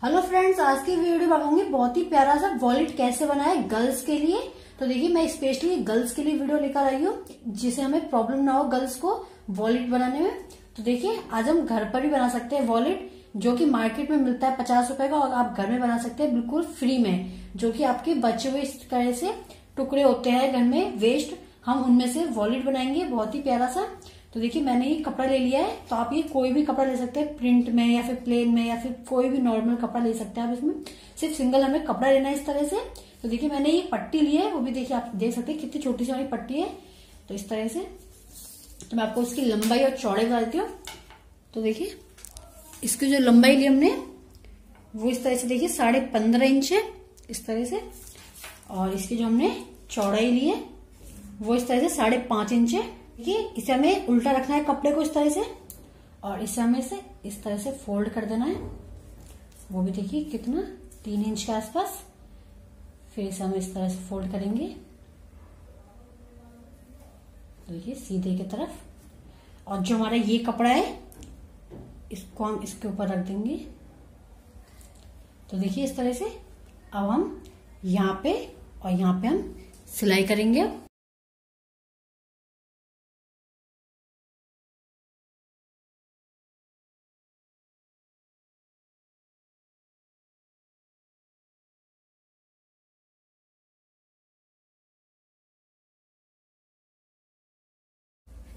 Hello friends आज की video बनाऊँगी बहुत ही प्यारा सा वॉलेट कैसे बनाए गर्ल्स के लिए। तो देखिए, मैं स्पेशली गर्ल्स के लिए वीडियो लेकर आई हूँ जिसे हमें प्रॉब्लम ना हो गर्ल्स को वॉलेट बनाने में। तो देखिए, आज हम घर पर भी बना सकते हैं वॉलेट जो कि मार्केट में मिलता है पचास रुपए का, और आप घर में बना सकते हैं बिल्कुल फ्री में, जो कि आपके बचे हुए इस तरह से टुकड़े होते हैं घर में वेस्ट हम उनमें से वॉलेट बनाएँगे, बहुत ही प्यारा सा। तो देखिए, मैंने ये कपड़ा ले लिया है तो आप ये कोई भी कपड़ा ले सकते हैं प्रिंट में या फिर प्लेन में या फिर कोई भी नॉर्मल कपड़ा ले सकते हैं आप इसमें। सिर्फ़ सिंगल हमें कपड़ा लेना है इस तरह से। तो देखिए, मैंने ये पट्टी ली है, वो भी देखिए आप देख सकते हैं, कितनी छोटी सी हमारी पट्टी है। तो इस तरह से। तो मैं आपको इसकी लंबाई और चौड़े बता देती हूँ। तो देखिए, इसकी जो लंबाई ली हमने, वो इस तरह से देखिए, साढ़े पंद्रह इंच है, इस तरह से। और इसकी जो हमने चौड़ाई ली है, वो इस तरह से साढ़े पाँच इंच है। देखिए इसे हमें उल्टा रखना है कपड़े को इस तरह से, और इसे हमें इसे इस तरह से फोल्ड कर देना है। वो भी देखिए कितना, तीन इंच के आसपास। फिर इसे हम इस तरह से फोल्ड करेंगे। देखिए, सीधे की तरफ़। और जो हमारा ये कपड़ा है, इसको हम इसके ऊपर रख देंगे। तो देखिए, इस तरह से अब हम यहाँ पे और यहाँ पे हम सिलाई करेंगे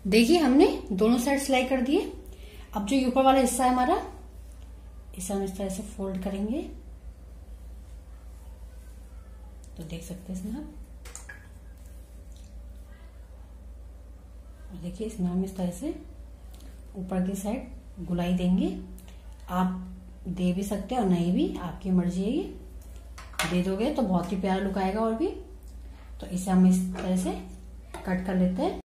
देखिए, हमने दोनों साइड सिलाई कर दिए। अब जो ऊपर वाला हिस्सा है हमारा, इसे हम इस तरह से फोल्ड करेंगे। तो देख सकते हैं इसमें आप। देखिए, इसमें हम इस तरह से ऊपर की साइड गुलाई देंगे। आप दे भी सकते हैं और नहीं भी, आपकी मर्ज़ी है ये। दे दोगे तो बहुत ही प्यारा लुक आएगा और भी। तो इसे हम इस तरह से कट कर लेते हैं।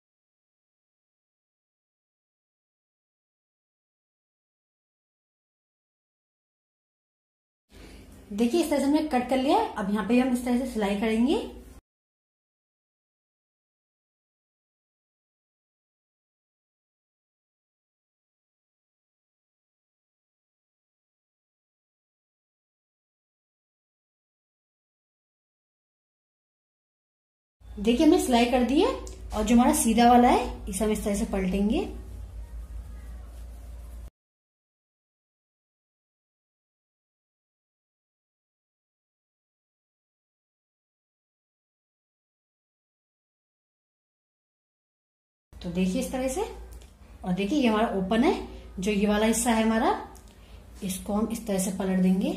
देखिए, इस तरह से हमने कट कर लिया। अब यहाँ पे हम इस तरह से सिलाई करेंगे। देखिए, हमने सिलाई कर दी है और जो हमारा सीधा वाला है, इसे हम इस तरह से पलटेंगे। तो देखिए इस तरह से। और देखिए ये हमारा ओपन है। जो ये वाला हिस्सा है हमारा, इसको हम इस तरह से पलट देंगे।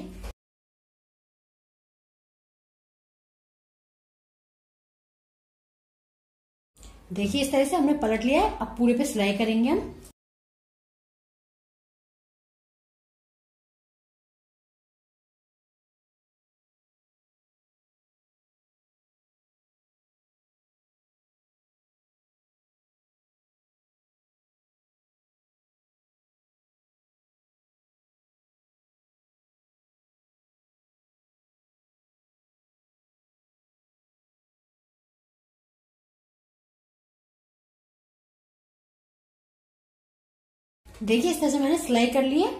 देखिए इस तरह से हमने पलट लिया है। अब पूरे पे सिलाई करेंगे हम। देखिए, इस तरह से मैंने सिलाई कर ली है।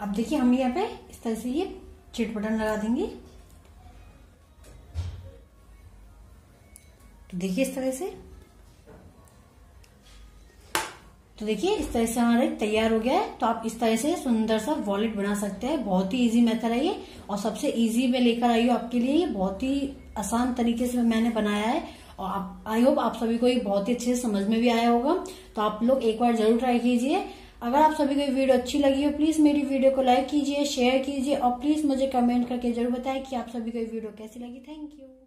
अब देखिए, हम यहाँ पे इस तरह से ये चिट बटन लगा देंगे। तो देखिए, इस तरह से। तो देखिए, इस तरह से हमारा तैयार हो गया है। तो आप इस तरह से सुंदर सा वॉलेट बना सकते हैं। बहुत ही इजी मेथड है ये। और सबसे इजी में लेकर आई हूँ आपके लिए ये। बहुत ही आसान तरीके से मैंने बनाया है। और आप आई होप आप सभी को ये बहुत ही अच्छे से समझ में भी आया होगा। तो आप लोग एक बार ज़रूर ट्राई कीजिए। अगर आप सभी को वीडियो अच्छी लगी हो प्लीज़ मेरी वीडियो को लाइक कीजिए शेयर कीजिए और प्लीज़ मुझे कमेंट करके ज़रूर बताएँ कि आप सभी को वीडियो कैसी लगी। Thank you